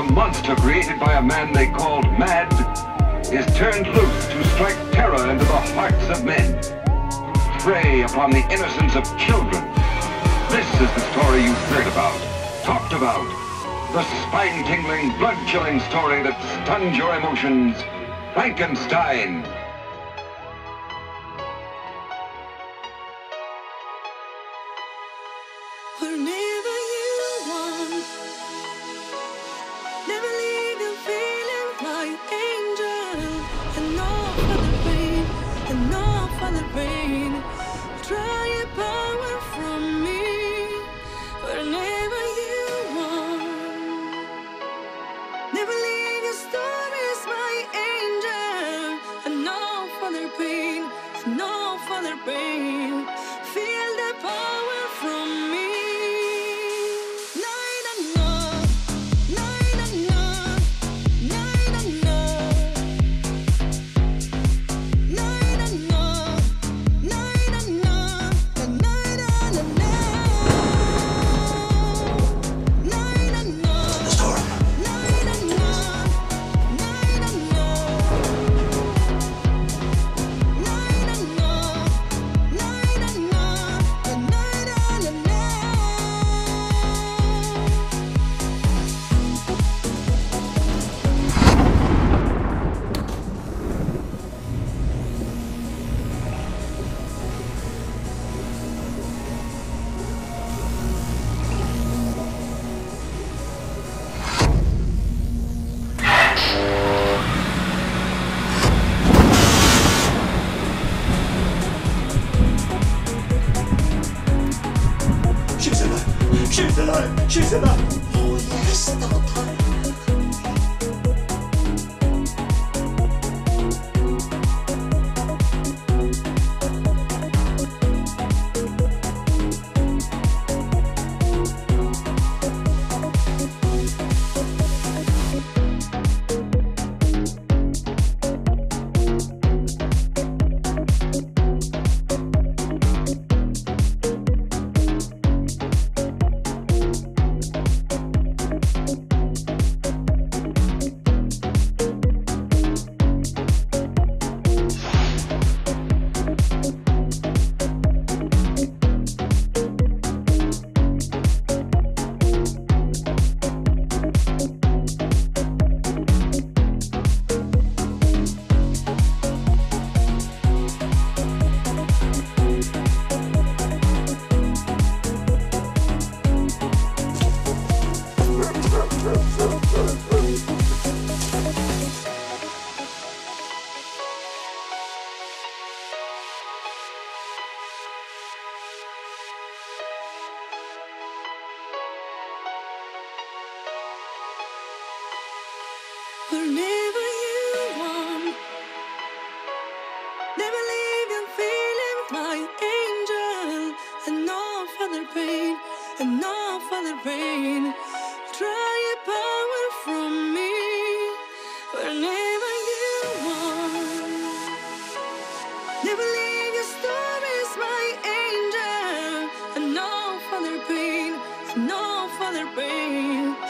The monster created by a man they called Mad is turned loose to strike terror into the hearts of men. Prey upon the innocence of children. This is the story you've heard about, talked about. The spine-tingling, blood-chilling story that stuns your emotions. Frankenstein. Enough for the pain, enough for the pain. Try it, power 消えてない。消い。Whenever you want, never leave you feeling my angel. Pain, pain. Try your power from me. Whenever you want, never leave your stories, my angel. Enough for pain, enough for pain.